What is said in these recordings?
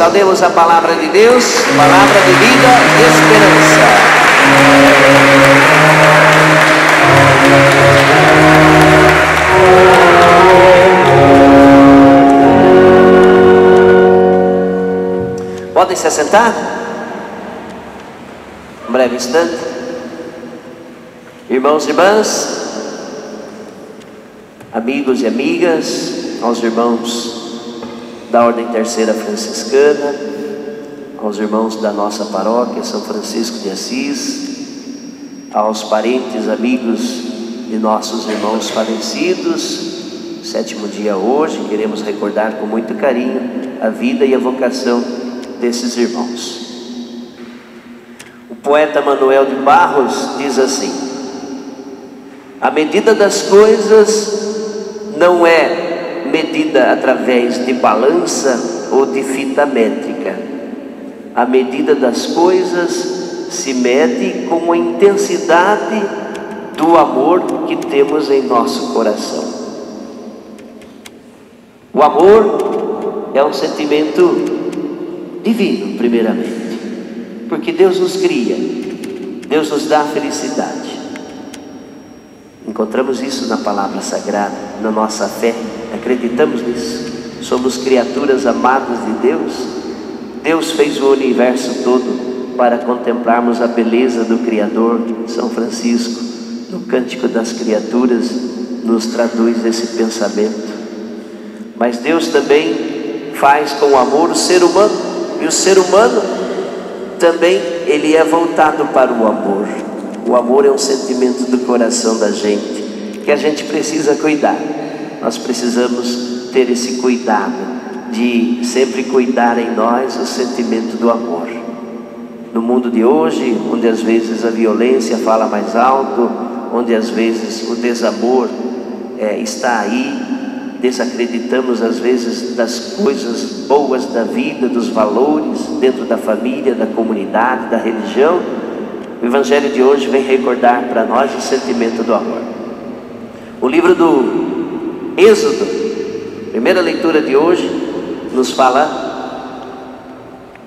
aplaudimos a palavra de Deus, palavra de vida e esperança. Podem se assentar? Um breve instante. Irmãos e irmãs, amigos e amigas, aos irmãos da Ordem Terceira Franciscana, aos irmãos da nossa paróquia São Francisco de Assis, aos parentes, amigos de nossos irmãos falecidos. Sétimo dia hoje, queremos recordar com muito carinho a vida e a vocação desses irmãos. O poeta Manuel de Barros diz assim: A medida das coisas não é medida através de balança ou de fita métrica. A medida das coisas se mede com a intensidade do amor que temos em nosso coração. O amor é um sentimento divino, primeiramente, porque Deus nos cria, Deus nos dá felicidade. Encontramos isso na palavra sagrada, na nossa fé, acreditamos nisso. Somos criaturas amadas de Deus. Deus fez o universo todo para contemplarmos a beleza do Criador. São Francisco, no Cântico das Criaturas, nos traduz esse pensamento. Mas Deus também faz com amor o ser humano, e o ser humano também ele é voltado para o amor. O amor é um sentimento do coração da gente que a gente precisa cuidar. Nós precisamos ter esse cuidado de sempre cuidar em nós o sentimento do amor. No mundo de hoje, onde às vezes a violência fala mais alto, onde às vezes o desamor é, está aí, desacreditamos às vezes das coisas boas da vida, dos valores dentro da família, da comunidade, da religião. O Evangelho de hoje vem recordar para nós o sentimento do amor. O livro do Êxodo, primeira leitura de hoje, nos fala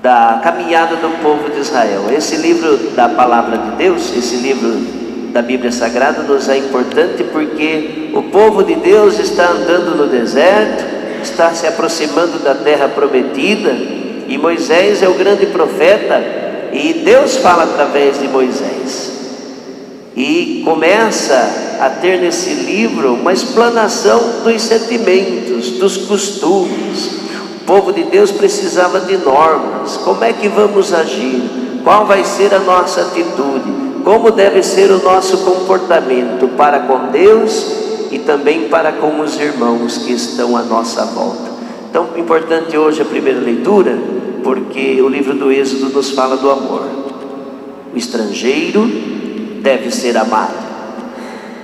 da caminhada do povo de Israel. Esse livro da palavra de Deus, esse livro da Bíblia Sagrada nos é importante porque o povo de Deus está andando no deserto, está se aproximando da terra prometida, e Moisés é o grande profeta, e Deus fala através de Moisés. E começa a ter nesse livro uma explanação dos sentimentos, dos costumes. O povo de Deus precisava de normas. Como é que vamos agir? Qual vai ser a nossa atitude? Como deve ser o nosso comportamento para com Deus e também para com os irmãos que estão à nossa volta? Então, importante hoje a primeira leitura, porque o livro do Êxodo nos fala do amor. O estrangeiro deve ser amado,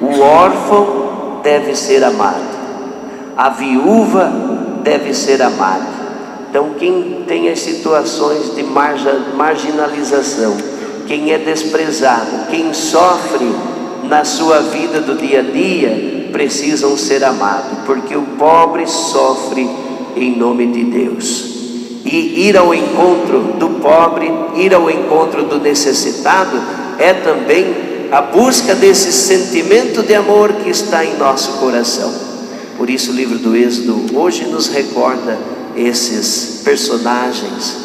o órfão deve ser amado, a viúva deve ser amada. Então, quem tem as situações de marginalização, quem é desprezado, quem sofre na sua vida do dia a dia, precisam ser amados, porque o pobre sofre em nome de Deus. E ir ao encontro do pobre, ir ao encontro do necessitado, é também a busca desse sentimento de amor que está em nosso coração. Por isso, o livro do Êxodo hoje nos recorda esses personagens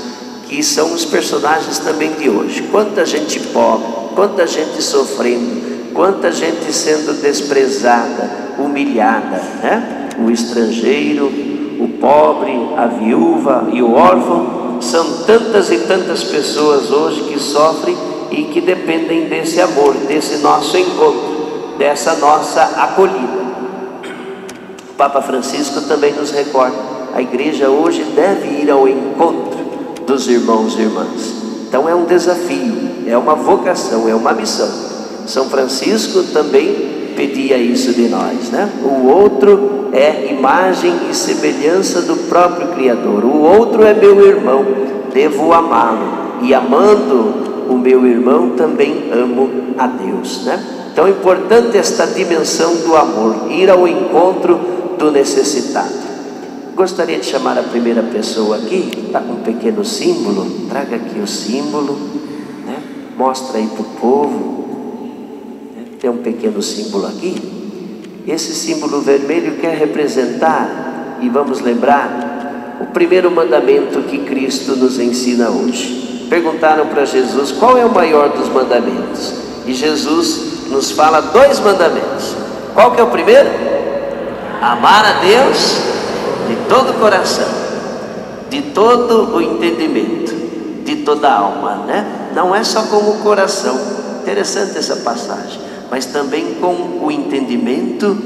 que são os personagens também de hoje. Quanta gente pobre, quanta gente sofrendo, quanta gente sendo desprezada, humilhada, né? O estrangeiro, o pobre, a viúva e o órfão são tantas e tantas pessoas hoje que sofrem e que dependem desse amor, desse nosso encontro, dessa nossa acolhida. O Papa Francisco também nos recorda: a igreja hoje deve ir ao encontro dos irmãos e irmãs. Então é um desafio, é uma vocação, é uma missão. São Francisco também pedia isso de nós, né? O outro é imagem e semelhança do próprio Criador. O outro é meu irmão, devo amá-lo. E amando o meu irmão, também amo a Deus, né? Então é importante esta dimensão do amor, ir ao encontro do necessitado. Gostaria de chamar a primeira pessoa aqui, está com um pequeno símbolo, traga aqui o símbolo, né? mostra aí para o povo. Né? Tem um pequeno símbolo aqui. Esse símbolo vermelho quer representar, e vamos lembrar, o primeiro mandamento que Cristo nos ensina hoje. Perguntaram para Jesus qual é o maior dos mandamentos, e Jesus nos fala dois mandamentos. Qual que é o primeiro? Amar a Deus de todo o coração, de todo o entendimento, de toda a alma, né? Não é só com o coração, interessante essa passagem, mas também com o entendimento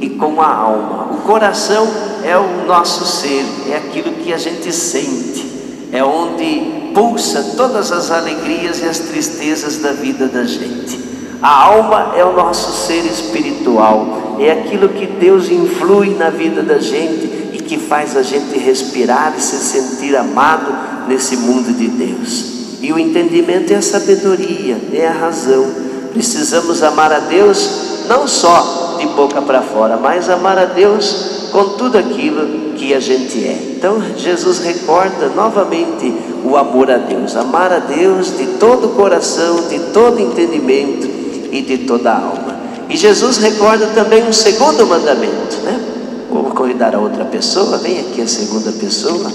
e com a alma. O coração é o nosso ser, é aquilo que a gente sente, é onde pulsa todas as alegrias e as tristezas da vida da gente. A alma é o nosso ser espiritual, é aquilo que Deus influi na vida da gente que faz a gente respirar e se sentir amado nesse mundo de Deus. E o entendimento é a sabedoria, é a razão. Precisamos amar a Deus não só de boca para fora, mas amar a Deus com tudo aquilo que a gente é. Então Jesus recorda novamente o amor a Deus, amar a Deus de todo o coração, de todo entendimento e de toda a alma. E Jesus recorda também um segundo mandamento, né? Vou convidar a outra pessoa, vem aqui a segunda pessoa,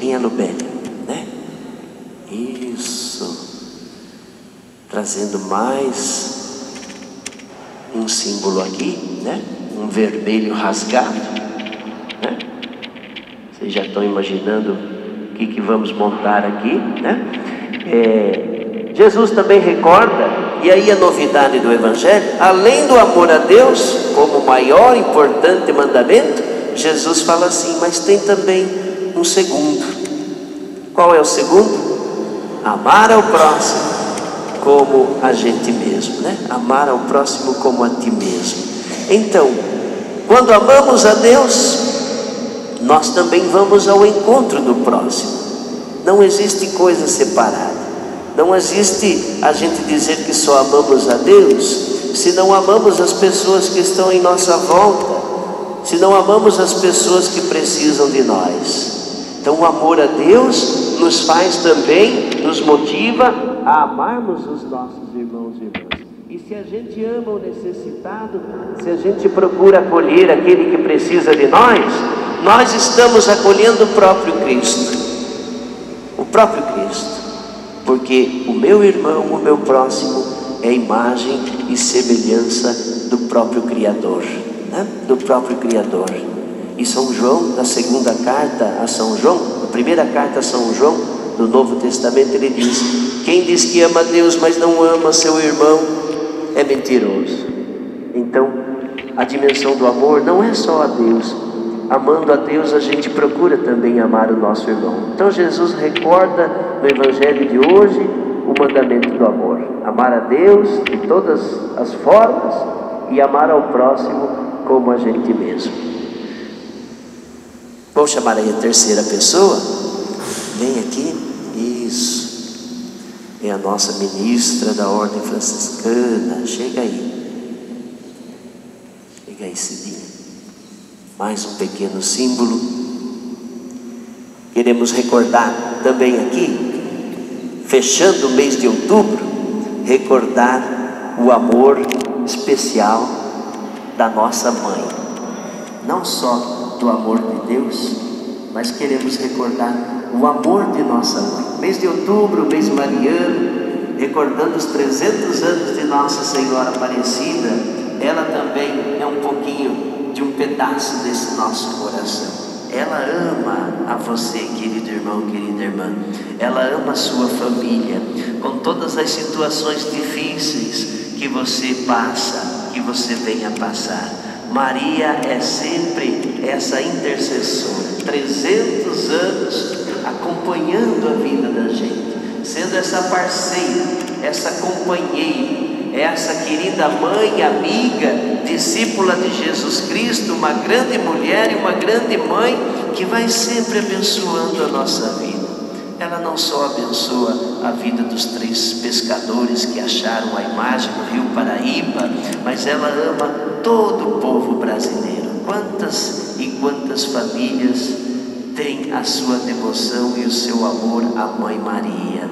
vem a Lubélia, né? Isso. Trazendo mais um símbolo aqui, né? Um vermelho rasgado, né? Vocês já estão imaginando o que, que vamos montar aqui, né? É, Jesus também recorda e aí a novidade do Evangelho, além do amor a Deus, como maior importante mandamento, Jesus fala assim, mas tem também um segundo. Qual é o segundo? Amar ao próximo como a gente mesmo, né? Amar ao próximo como a ti mesmo. Então, quando amamos a Deus, nós também vamos ao encontro do próximo. Não existe coisa separada. Não existe a gente dizer que só amamos a Deus se não amamos as pessoas que estão em nossa volta, se não amamos as pessoas que precisam de nós. Então, o amor a Deus nos faz também, nos motiva a amarmos os nossos irmãos e irmãs. Se a gente ama o necessitado, se a gente procura acolher aquele que precisa de nós, nós estamos acolhendo o próprio Cristo. O próprio Cristo porque o meu irmão, o meu próximo, é imagem e semelhança do próprio Criador, né? do próprio Criador. E São João, na segunda carta a São João, a primeira carta a São João, do Novo Testamento, ele diz: Quem diz que ama Deus, mas não ama seu irmão, é mentiroso. Então, a dimensão do amor não é só a Deus, amando a Deus, a gente procura também amar o nosso irmão. Então Jesus recorda no Evangelho de hoje o mandamento do amor: amar a Deus de todas as formas e amar ao próximo como a gente mesmo. Vou chamar aí a terceira pessoa. Vem aqui. Isso. É a nossa ministra da Ordem Franciscana. Chega aí. Chega aí, Cidinha mais um pequeno símbolo. Queremos recordar também aqui, fechando o mês de outubro, recordar o amor especial da nossa mãe. Não só do amor de Deus, mas queremos recordar o amor de nossa mãe. Mês de outubro, mês mariano, recordando os 300 anos de Nossa Senhora Aparecida, ela também é um pouquinho de um pedaço desse nosso coração. Ela ama a você, querido irmão, querida irmã. Ela ama a sua família, com todas as situações difíceis que você passa, que você venha passar. Maria é sempre essa intercessora, 300 anos acompanhando a vida da gente, sendo essa parceira, essa companheira, essa querida mãe, amiga, discípula de Jesus Cristo, uma grande mulher e uma grande mãe que vai sempre abençoando a nossa vida. Ela não só abençoa a vida dos três pescadores que acharam a imagem no Rio Paraíba, mas ela ama todo o povo brasileiro. Quantas e quantas famílias têm a sua devoção e o seu amor à Mãe Maria.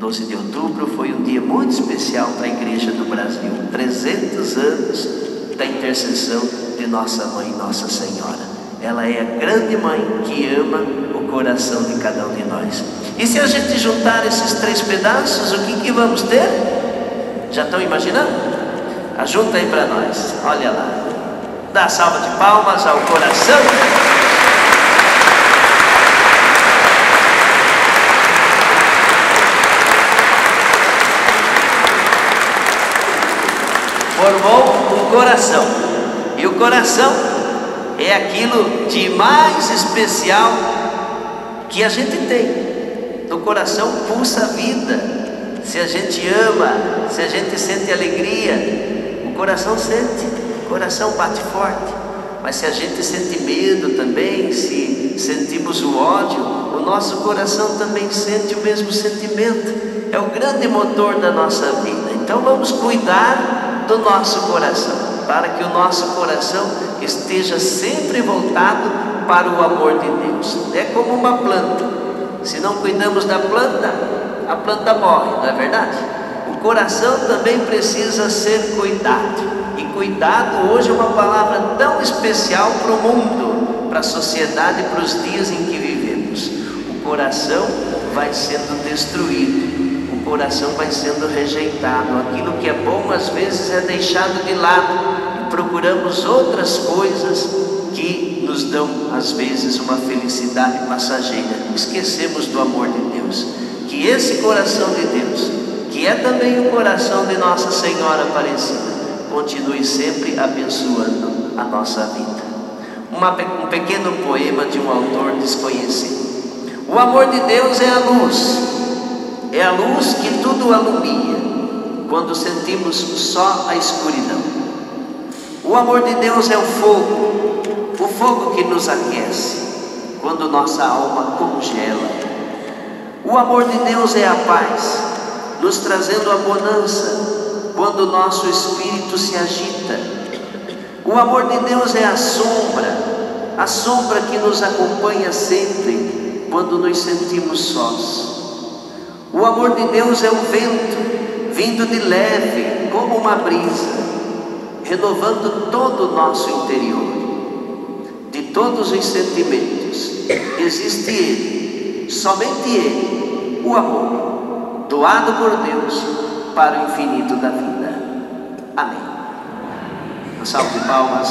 12 de outubro foi um dia muito especial para a Igreja do Brasil 300 anos da intercessão de nossa Mãe, Nossa Senhora. Ela é a grande mãe que ama o coração de cada um de nós. E se a gente juntar esses três pedaços, o que, que vamos ter? Já estão imaginando? Ajunta aí para nós, olha lá. Dá salva de palmas ao coração. Formou um coração. E o coração é aquilo de mais especial que a gente tem. No coração pulsa a vida. Se a gente ama, se a gente sente alegria, o coração sente, o coração bate forte. Mas se a gente sente medo também, se sentimos o ódio, o nosso coração também sente o mesmo sentimento. É o grande motor da nossa vida. Então vamos cuidar do nosso coração para que o nosso coração esteja sempre voltado para o amor de Deus. É como uma planta. Se não cuidamos da planta, a planta morre, não é verdade? O coração também precisa ser cuidado. E cuidado hoje é uma palavra tão especial para o mundo, para a sociedade, para os dias em que vivemos. O coração vai sendo destruído, coração vai sendo rejeitado. Aquilo que é bom às vezes é deixado de lado procuramos outras coisas que nos dão, às vezes, uma felicidade passageira. Esquecemos do amor de Deus. Que esse coração de Deus, que é também o coração de Nossa Senhora Aparecida, continue sempre abençoando a nossa vida. Uma, um pequeno poema de um autor desconhecido. O amor de Deus é a luz, é a luz que tudo alumia, quando sentimos só a escuridão. O amor de Deus é o fogo, o fogo que nos aquece quando nossa alma congela. O amor de Deus é a paz, nos trazendo a bonança quando nosso espírito se agita. O amor de Deus é a sombra, a sombra que nos acompanha sempre quando nos sentimos sós. O amor de Deus é o vento, vindo de leve, como uma brisa renovando todo o nosso interior. De todos os sentimentos, existe Ele, somente Ele, o amor, doado por Deus para o infinito da vida. Amém. Um salve de palmas,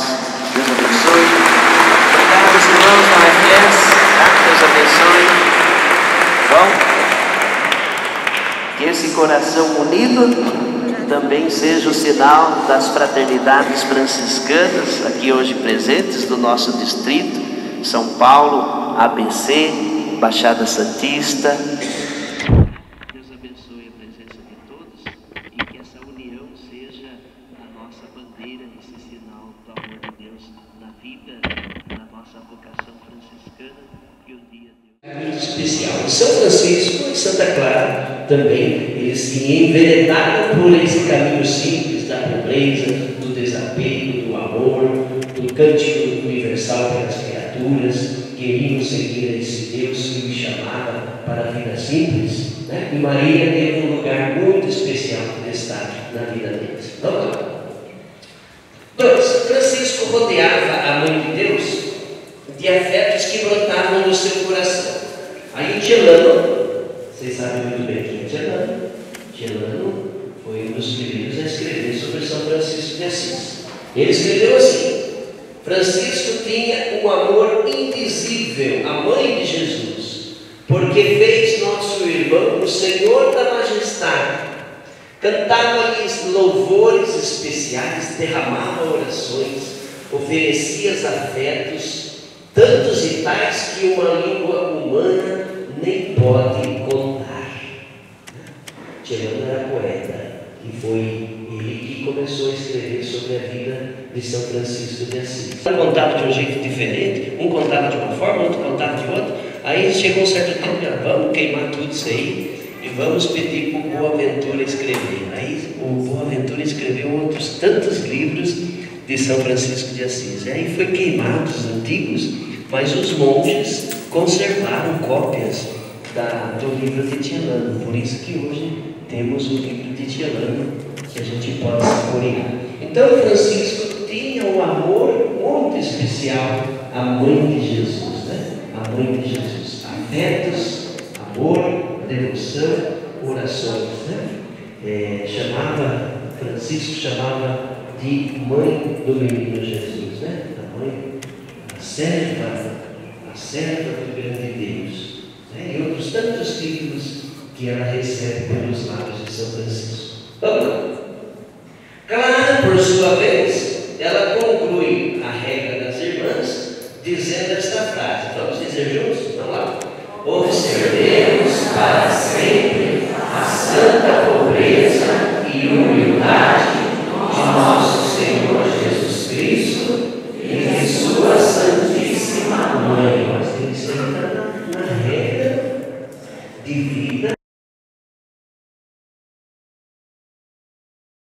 Deus abençoe. Obrigado, irmãos da UFS, tá? Deus abençoe. Bom, esse coração unido também seja o sinal das fraternidades franciscanas, aqui hoje presentes do nosso distrito, São Paulo, ABC, Baixada Santista. Deus abençoe a presença de todos e que essa união seja a nossa bandeira, esse sinal do amor de Deus na vida, na nossa vocação franciscana que um dia Deus. Muito especial. São Francisco e Santa Clara também eles se enveredaram por esse caminho simples da pobreza, do desapego, do amor, do cântico universal pelas criaturas, queriam seguir esse Deus que me chamava para a vida simples. Né? E Maria teve um lugar muito especial de estar na vida deles. Vamos lá. Dois, Francisco rodeava a mãe de Deus de afetos que brotavam no seu coração. Aí Gelano, vocês sabem muito bem Gelano, Gelano foi um dos primeiros a escrever sobre São Francisco de Assis. Ele escreveu assim: Francisco tinha um amor invisível à mãe de Jesus, porque fez nosso irmão o Senhor da majestade. Cantava-lhes louvores especiais, derramava orações, oferecia afetos, tantos e tais que uma língua humana nem pode Tirano era poeta e foi ele que começou a escrever sobre a vida de São Francisco de Assis. Um contava de um jeito diferente, um contava de uma forma, outro contava de outra. Aí chegou um certo tempo, vamos queimar tudo isso aí e vamos pedir para o Boaventura escrever. Aí o Boaventura escreveu outros tantos livros de São Francisco de Assis. Aí foi queimado os antigos, mas os monges conservaram cópias da, do livro de Tielano. Por isso que hoje temos o livro de Tielano que a gente pode saborear. Então Francisco tinha um amor muito especial à mãe de Jesus, né? A mãe de Jesus. Afetos, amor, devoção, orações, né? É, chamava, Francisco chamava de mãe do menino Jesus, né? A mãe, a serva, a serva do grande Deus, né? E outros tantos títulos que ela recebe pelos lábios de São Francisco. Vamos lá. Clara, por sua vez, dizendo esta frase. Vamos dizer juntos? Vamos lá. Observemos